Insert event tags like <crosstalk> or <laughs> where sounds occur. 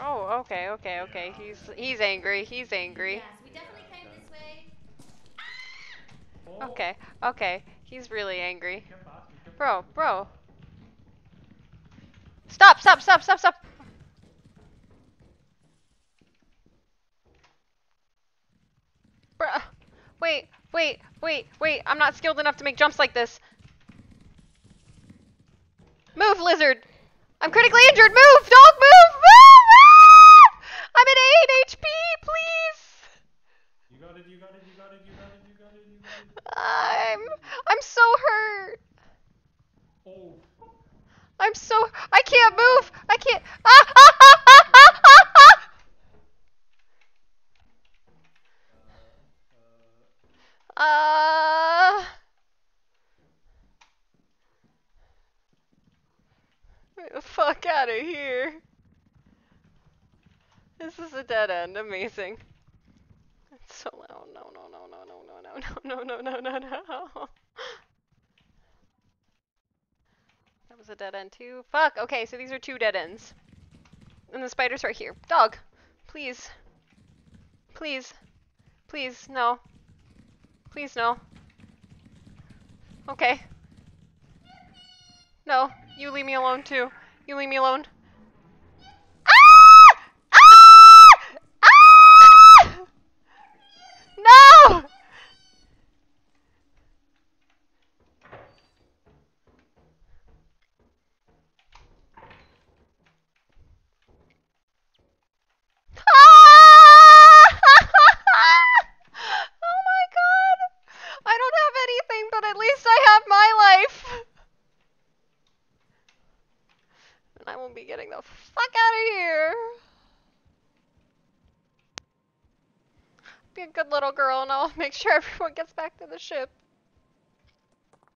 Oh, okay, okay, okay. He's he's angry. He's angry. Yes, we definitely came this way. Oh, Okay, okay. He's really angry. Be careful, be careful. Bro, bro. Stop, stop, stop, stop, stop. Bruh. Wait, wait, wait, wait. I'm not skilled enough to make jumps like this. Move, lizard. I'm critically injured. Move, dog, move, move. Ah! I'm at 8 HP, please. You got it, you got it, you got it, you got it, you got it, you got it. I'm I'm so hurt. I'm so I can't move. I can't. Ah, ah, ah, ah, ah, ah, ah. Uh. Get the fuck out of here. This is a dead end. Amazing. It's so loud. No, no, no, no, no, no, no, no. No! that was a dead end too. Fuck, okay, so these are two dead ends. And the spider's right here. Dog, please. Please. Please, no. Please, no. Okay. No, you leave me alone too. You leave me alone. At least I have my life! And I won't be getting the fuck out of here! Be a good little girl and I'll <laughs> make sure everyone gets back to the ship.